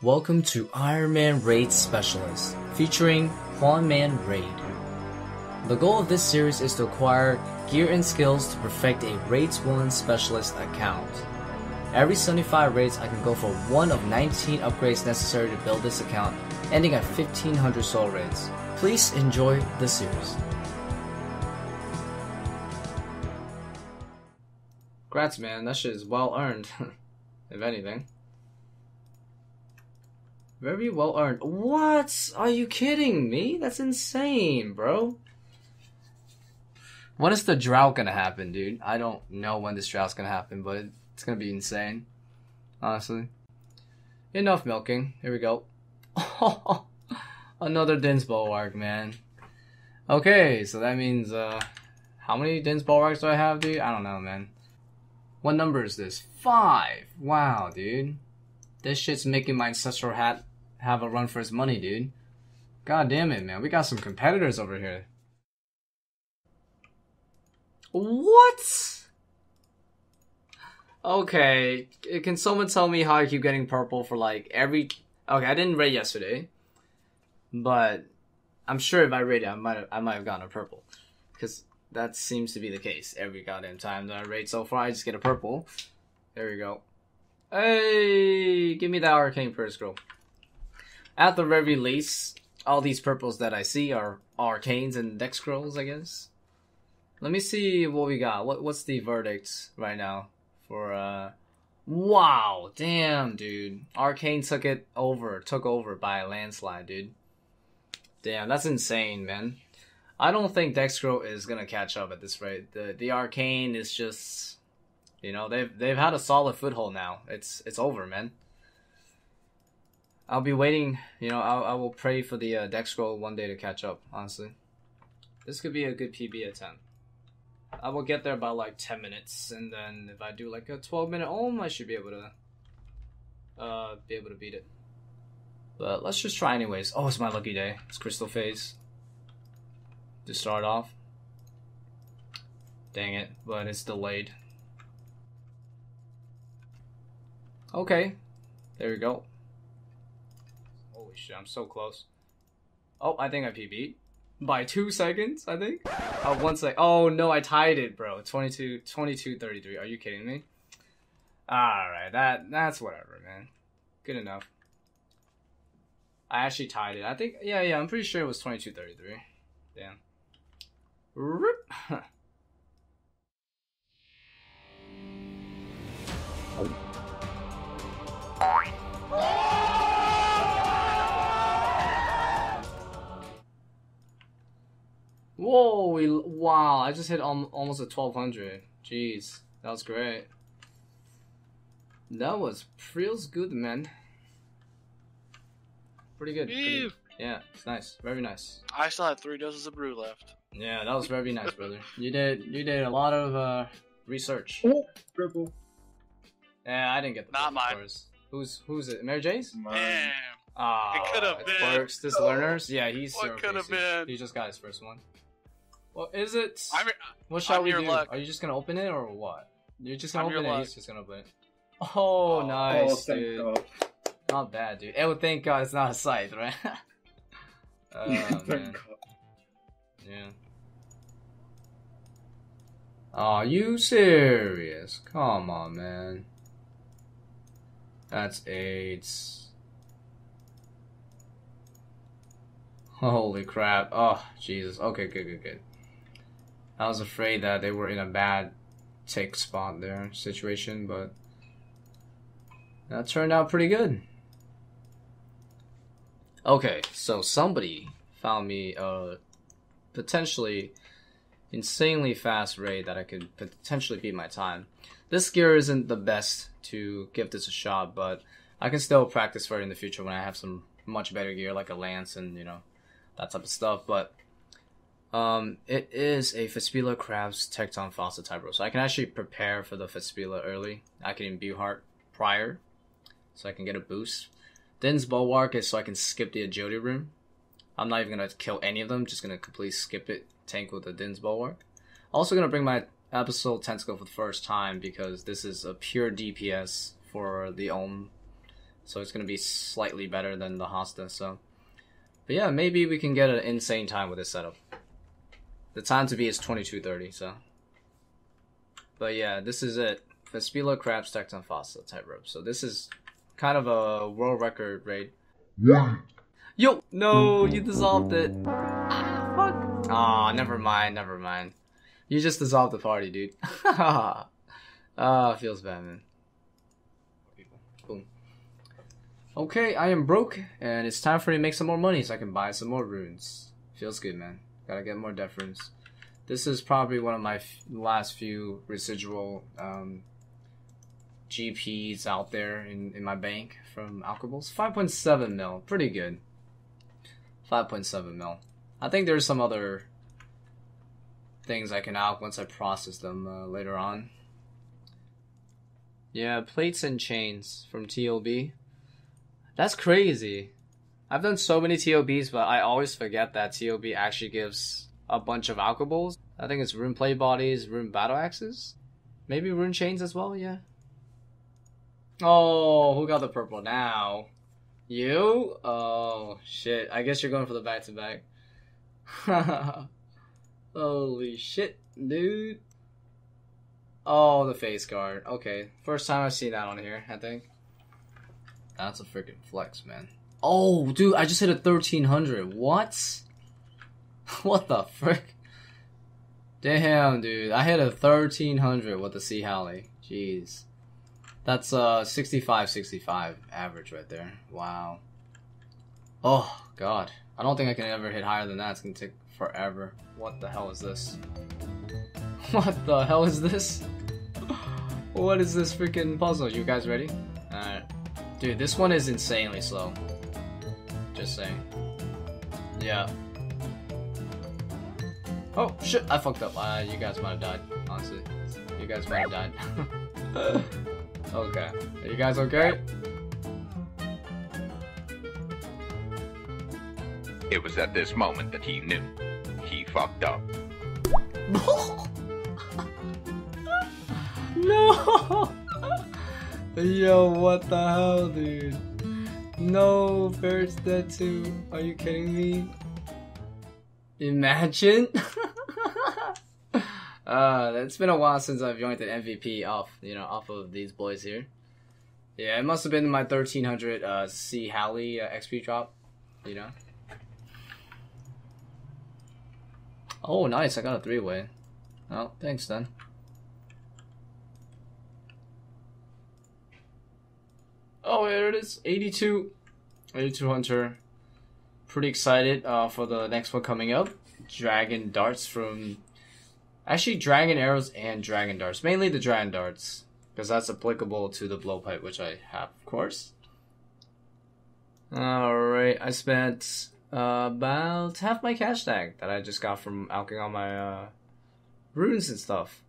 Welcome to Iron Man Raid Specialist, featuring Juan Man Raid. The goal of this series is to acquire gear and skills to perfect a Raids 1 Specialist account. Every 75 raids, I can go for one of 19 upgrades necessary to build this account, ending at 1500 soul raids. Please enjoy the series. Congrats, man. That shit is well earned, if anything. Very well earned. What? Are you kidding me? That's insane, bro. When is the drought gonna happen, dude? I don't know when this drought's gonna happen, but it's gonna be insane. Honestly. Enough milking. Here we go. Another Din's Bulwark, man. Okay, so that means, uh, how many Din's Bulwarks do I have, dude? I don't know, man. What number is this? Five! Wow, dude. This shit's making my ancestral hat have a run for his money, dude. God damn it, man. We got some competitors over here. What? Okay, can someone tell me how I keep getting purple for like every... Okay, I didn't raid yesterday. But I'm sure if I raided, I might have, I might have gotten a purple. Because that seems to be the case every goddamn time that I raid so far. I just get a purple. There we go. Hey, give me that arcane prayer scroll. At the very least, all these purples that I see are arcanes and dex scrolls, I guess. Let me see what we got. What what's the verdict right now for uh Wow, damn dude. Arcane took it over, took over by a landslide, dude. Damn, that's insane, man. I don't think Dexcro is gonna catch up at this rate. The the arcane is just you know, they've they've had a solid foothold now. It's it's over, man. I'll be waiting. You know, I'll, I will pray for the uh, dex scroll one day to catch up. Honestly, this could be a good PB attempt. I will get there about like ten minutes, and then if I do like a twelve minute Olm, I should be able to uh be able to beat it. But let's just try anyways. Oh, it's my lucky day. It's crystal phase. To start off. Dang it, but it's delayed. Okay, there we go shit, I'm so close. Oh, I think I PB'd. By two seconds, I think? Oh, one sec. Oh, no, I tied it, bro. 22, 22 33. Are you kidding me? Alright, that that's whatever, man. Good enough. I actually tied it. I think, yeah, yeah, I'm pretty sure it was 22 33. Damn. Rip. Whoa! We, wow! I just hit al- almost a twelve hundred. Jeez, that was great. That was feels good, man. Pretty good. Pretty, yeah, it's nice. Very nice. I still have three doses of brew left. Yeah, that was very nice, brother. You did you did a lot of uh, research. Oh, purple. Yeah, I didn't get the Not mine. Course. Who's who's it? Mary J's? Damn. Ah, It could've been. Works. This learners. Yeah, he's. What could've been? He just got his first one. What is it? I'm, What shall I'm we your do? luck. Are you just gonna open it or what? You're just gonna I'm open it. luck. He's just gonna open it. Oh, Oh, nice, oh, thank dude. God. Not bad, dude. Oh, thank God it's not a scythe, right? oh Thank man, God. yeah. Are you serious? Come on, man. That's AIDS. Holy crap. Oh, Jesus. Okay, good, good, good. I was afraid that they were in a bad take spot there situation, but that turned out pretty good. Okay, so somebody found me a potentially insanely fast raid that I could potentially beat my time. This gear isn't the best to give this a shot, but I can still practice for it in the future when I have some much better gear like a lance and you know that type of stuff. But um, it is a Vespula Crabs Tekton Faucet type so I can actually prepare for the Vespula early. I can imbue heart prior, so I can get a boost. Din's Bulwark is so I can skip the agility room. I'm not even gonna kill any of them, just gonna completely skip it, tank with the Din's Bulwark. Also gonna bring my Abyssal Tentacle for the first time because this is a pure DPS for the Olm so it's gonna be slightly better than the Hosta. So, but yeah, maybe we can get an insane time with this setup. The time to be is twenty two thirty. So, but yeah, this is it. Vespula, Crab, Stacked on Vasa, Tightrope. So this is kind of a world record raid. Yo, no, you dissolved it. Ah, fuck. Aw, never mind, never mind. You just dissolved the party, dude. Ah, feels bad, man. Boom. Okay, I am broke, and it's time for me to make some more money so I can buy some more runes. Feels good, man. Gotta get more runes. This is probably one of my last few residual um, GPs out there in, in my bank from alchables. 5.7 mil, pretty good. 5.7 mil. I think there's some other things I can out once I process them uh, later on. Yeah, plates and chains from TOB. That's crazy. I've done so many TOBs, but I always forget that TOB actually gives a bunch of alchables. I think it's rune play bodies, rune battle axes, maybe rune chains as well. Yeah. Oh, who got the purple now? You? Oh shit! I guess you're going for the back to back. Holy shit, dude! Oh, the face guard. Okay, first time I've seen that on here. I think. That's a freaking flex, man. Oh, dude, I just hit a 1300. What? What the frick? Damn, dude. I hit a 1300 with the C Halley. Jeez. That's uh 65 65 average right there. Wow. Oh, God. I don't think I can ever hit higher than that. It's gonna take forever. What the hell is this? What the hell is this? What is this freaking puzzle? You guys ready? Alright. Dude, this one is insanely slow. Just saying. Yeah. Oh shit! I fucked up. Uh, you guys might have died. Honestly, you guys might have died. okay. Are you guys okay? It was at this moment that he knew. He fucked up. no. Yo, what the hell, dude? No, Barrett's dead too. Are you kidding me? Imagine. uh, it's been a while since I've joined an MVP off, you know, off of these boys here. Yeah, it must have been my 1300 uh, C Halley uh, XP drop, you know. Oh, nice! I got a three way. Oh, thanks, then. Oh, here it is. 82. 82 Hunter. Pretty excited uh, for the next one coming up. Dragon Darts from. Actually, Dragon Arrows and Dragon Darts. Mainly the Dragon Darts. Because that's applicable to the Blowpipe, which I have, of course. Alright, I spent uh, about half my cash tag that I just got from alching on my uh, runes and stuff.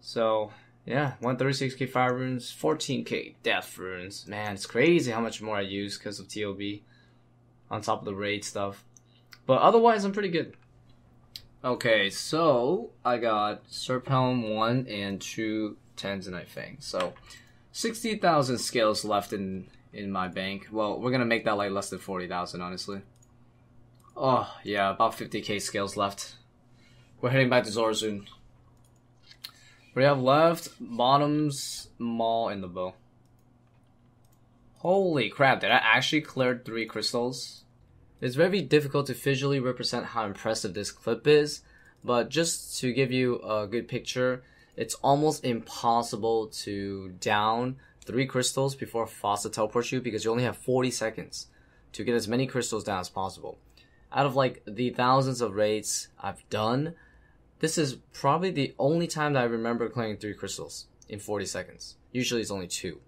So, yeah, 136k fire runes, 14k death runes. Man, it's crazy how much more I use because of TOB on top of the raid stuff. But otherwise, I'm pretty good. Okay, so I got Serp helm 1 and 2 Tanzanite Fang. So 60,000 scales left in, in my bank. Well, we're gonna make that like less than 40,000, honestly. Oh, yeah, about 50k scales left. We're heading back to Zorzun. We have left bottoms, Maul in the bow. Holy crap, did I actually clear three crystals? It's very difficult to visually represent how impressive this clip is, but just to give you a good picture, it's almost impossible to down three crystals before Vasa teleports you because you only have 40 seconds to get as many crystals down as possible. Out of like the thousands of raids I've done, this is probably the only time that I remember clearing three crystals in 40 seconds. Usually it's only two.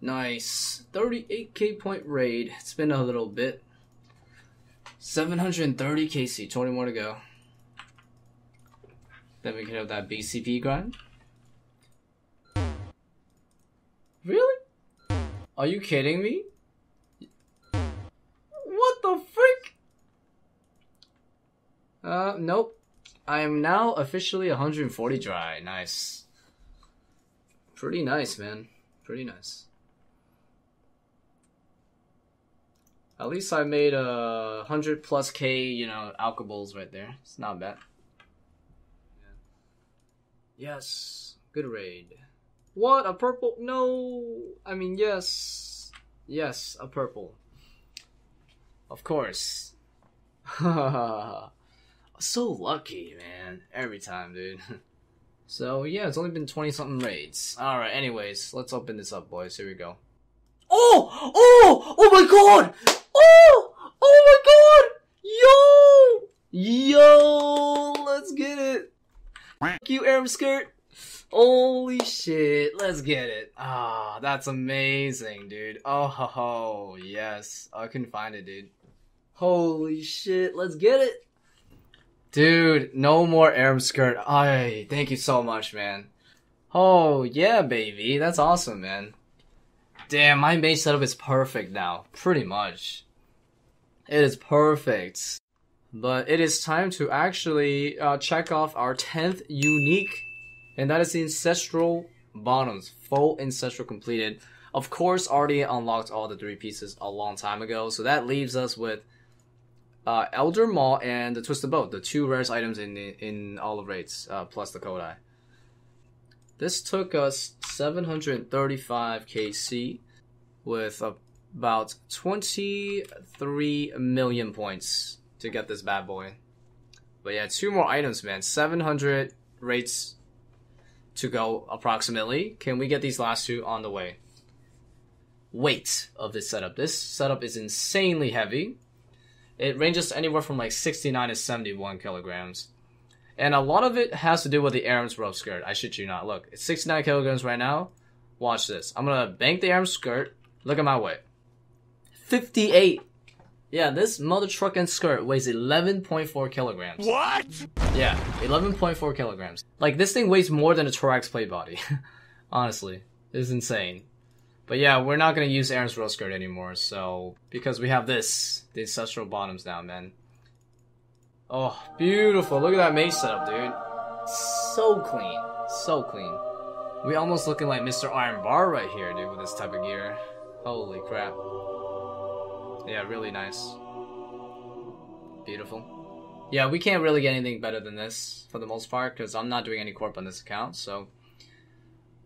Nice. 38k point raid. It's been a little bit. 730 KC, 20 more to go. Then we can have that BCP grind. Really? Are you kidding me? Uh, nope. I am now officially 140 dry. Nice. Pretty nice, man. Pretty nice. At least I made a hundred plus K, you know, alcohols right there. It's not bad. Yes, good raid. What a purple? No, I mean yes, yes, a purple. Of course. so lucky, man. Every time, dude. So yeah, it's only been twenty something raids. All right. Anyways, let's open this up, boys. Here we go. Oh! Oh! Oh my god! Oh! Oh my god! Yo! Yo! Let's get it. Thank you, Ahrim Skirt. Holy shit! Let's get it. Ah, that's amazing, dude. Oh ho ho! Yes, I couldn't find it, dude. Holy shit! Let's get it. Dude, no more Ahrim skirt. Ay, thank you so much, man. Oh, yeah, baby. That's awesome, man. Damn, my base setup is perfect now. Pretty much. It is perfect. But it is time to actually uh, check off our 10th unique, and that is the Ancestral Bottoms. Full Ancestral completed. Of course, already unlocked all the three pieces a long time ago, so that leaves us with uh, Elder Maul and the Twisted Bow, the two rarest items in in all of raids, uh, plus the Kodai. This took us 735 KC with about 23 million points to get this bad boy. But yeah, two more items, man. 700 rates to go approximately. Can we get these last two on the way? Weight of this setup. This setup is insanely heavy. It ranges anywhere from like 69 to 71 kilograms. And a lot of it has to do with the Ahrim's rope skirt. I shit you not. Look, it's 69 kilograms right now. Watch this. I'm gonna bank the Ahrim skirt. Look at my weight. 58. Yeah, this mother trucking skirt weighs 11.4 kilograms. What? Yeah, 11.4 kilograms. Like, this thing weighs more than a Torag's plate body. Honestly. It's insane. But yeah, we're not gonna use Ahrim's rope skirt anymore, so because we have this, the ancestral bottoms now, man. Oh, beautiful! Look at that mace setup, dude. So clean, so clean. We almost looking like Mr. Iron Bar right here, dude, with this type of gear. Holy crap! Yeah, really nice. Beautiful. Yeah, we can't really get anything better than this for the most part because I'm not doing any corp on this account. So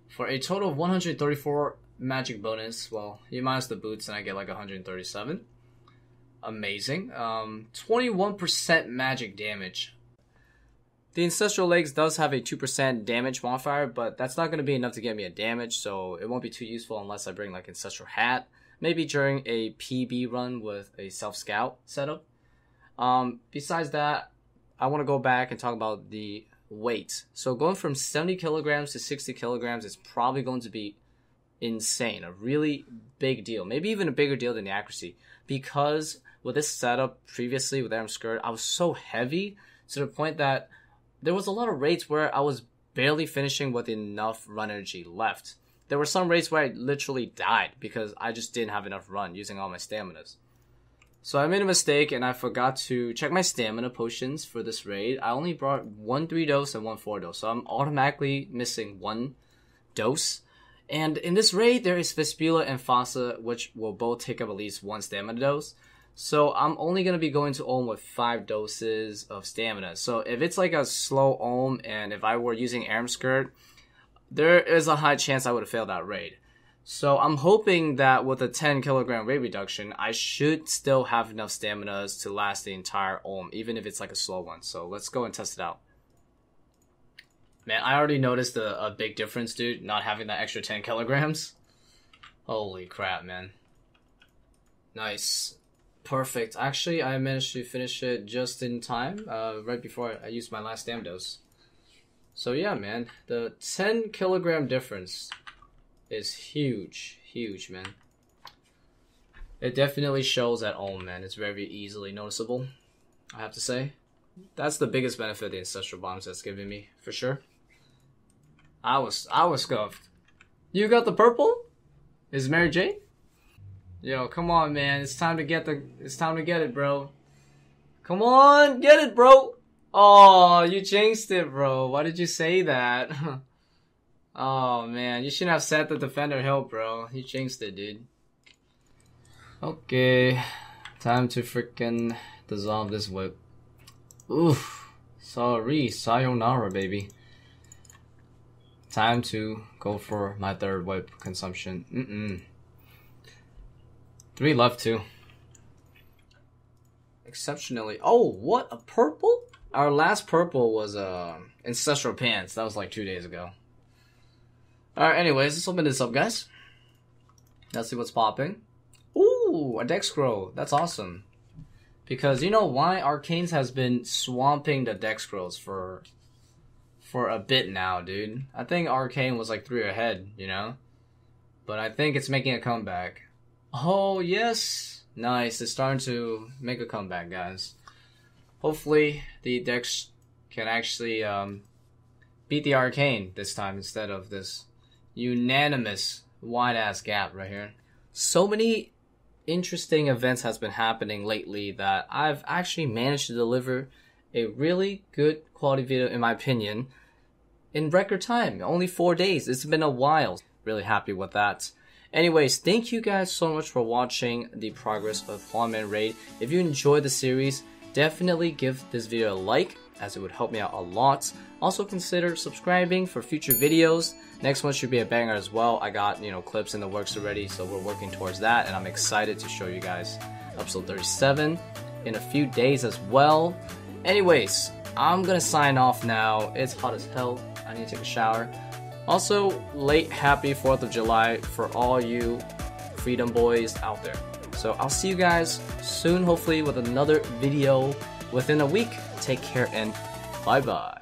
for a total of 134 magic bonus. Well, you minus the boots, and I get like 137. Amazing. Um, 21% magic damage. The Ancestral Legs does have a 2% damage modifier, but that's not going to be enough to get me a damage, so it won't be too useful unless I bring like Ancestral Hat. Maybe during a PB run with a Self Scout setup. Um, besides that, I want to go back and talk about the weight. So going from 70 kilograms to 60 kilograms is probably going to be insane, a really big deal, maybe even a bigger deal than the accuracy. Because with this setup previously with Ahrim Skirt, I was so heavy to the point that there was a lot of rates where I was barely finishing with enough run energy left. There were some rates where I literally died because I just didn't have enough run using all my staminas. So I made a mistake and I forgot to check my stamina potions for this raid. I only brought one 3 dose and one 4 dose, so I'm automatically missing one dose. And in this raid, there is Vespula and Vasa, which will both take up at least one stamina dose. So I'm only going to be going to Olm with five doses of stamina. So if it's like a slow Olm, and if I were using Ahrim Skirt, there is a high chance I would have failed that raid. So I'm hoping that with a 10 kilogram weight reduction, I should still have enough staminas to last the entire Olm, even if it's like a slow one. So let's go and test it out. Man, I already noticed a, a big difference, dude, not having that extra 10 kilograms. Holy crap, man. Nice. Perfect. Actually, I managed to finish it just in time, uh, right before I used my last damn dose. So yeah, man, the 10 kilogram difference is huge, huge, man. It definitely shows at all, man. It's very easily noticeable, I have to say. That's the biggest benefit the Ancestral Bottoms has given me, for sure. I was I was scuffed. You got the purple? Is Mary J? Yo, come on, man. It's time to get the. It's time to get it, bro. Come on, get it, bro. Oh, you jinxed it, bro. Why did you say that? Oh man, you shouldn't have set the defender hill, bro. You jinxed it, dude. Okay, time to freaking dissolve this whip. Oof. Sorry, sayonara, baby. Time to go for my third whip consumption. Mm-mm. Three left two. Exceptionally. Oh, what? A purple? Our last purple was uh, Ancestral Pants. That was like two days ago. Alright, anyways, let's open this up, guys. Let's see what's popping. Ooh, a dex scroll. That's awesome. Because you know why Arcanes has been swamping the dex scrolls for for a bit now, dude. I think Arcane was like three ahead, you know? But I think it's making a comeback. Oh yes. Nice. It's starting to make a comeback, guys. Hopefully the decks can actually um, beat the Arcane this time instead of this unanimous wide ass gap right here. So many interesting events has been happening lately that I've actually managed to deliver a really good quality video in my opinion in record time. Only four days. It's been a while. Really happy with that. Anyways, thank you guys so much for watching the progress of Plumman Raid. If you enjoyed the series, definitely give this video a like as it would help me out a lot. Also consider subscribing for future videos. Next one should be a banger as well. I got, you know, clips in the works already, so we're working towards that and I'm excited to show you guys episode 37 in a few days as well. Anyways, I'm gonna sign off now. It's hot as hell. I need to take a shower. Also, late happy 4th of July for all you freedom boys out there. So I'll see you guys soon, hopefully, with another video within a week. Take care and bye bye.